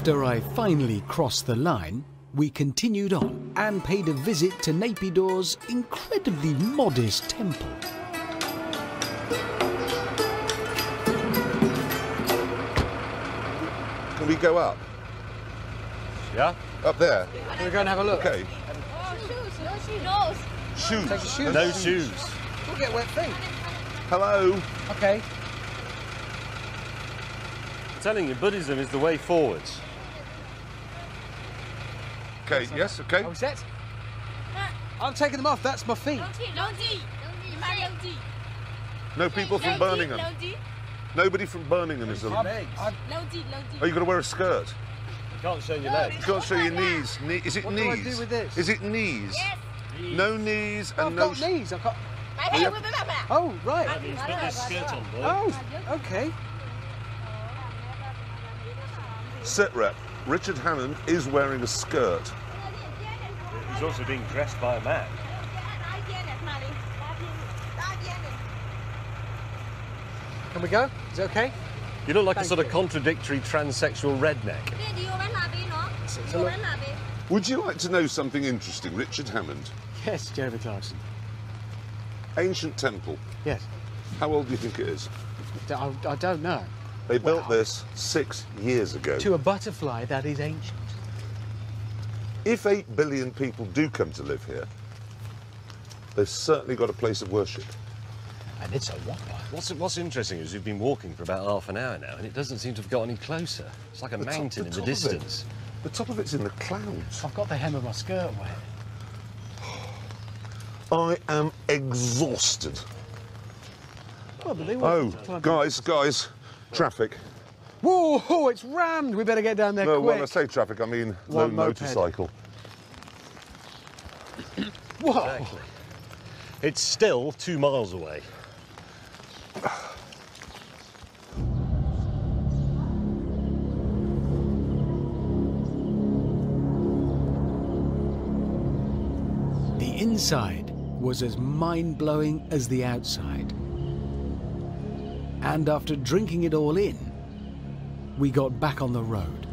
After I finally crossed the line, we continued on and paid a visit to Naypyidaw's incredibly modest temple. Can we go up? Yeah? Up there? Can we go and have a look? Okay. No. Shoes. Take your shoes. No shoes. We'll get wet feet. Hello. Okay. I'm telling you, Buddhism is the way forwards. Okay, yes, okay. Oh, is that? I'm taking them off. That's my feet. No people from Birmingham. Nobody from Birmingham is there. I'm- Oh, I'm- you going to wear a skirt. You can't show your legs. You can't show your knees. Knee, is it knees? What do I do with this? Is it knees? No knees I've and no. got sh- knees. I've got. Oh, oh, right. Put this skirt on, boy. Oh, okay. Sit rep. Richard Hammond is wearing a skirt. He's also being dressed by a man. Can we go? Is it okay? You look like a Thank sort of contradictory transsexual redneck. Would you like to know something interesting, Richard Hammond? Yes, Jeremy Clarkson. Ancient temple. Yes. How old do you think it is? I, I don't know. They built Wow. this six years ago. To a butterfly, that is ancient. If eight billion people do come to live here, they've certainly got a place of worship. And it's a whopper. What's, what's interesting is we've been walking for about half an hour now, and it doesn't seem to have got any closer. It's like a The top- mountain the in the top of it. distance. The top of it's in the clouds. I've got the hem of my skirt wet. I am exhausted. Oh, but they were Oh, guys, guys, traffic. Whoa, whoa, it's rammed. We better get down there No, quick. when I say traffic, I mean low motorcycle. Whoa. Exactly. It's still two miles away. The inside was as mind blowing as the outside. And after drinking it all in, we got back on the road.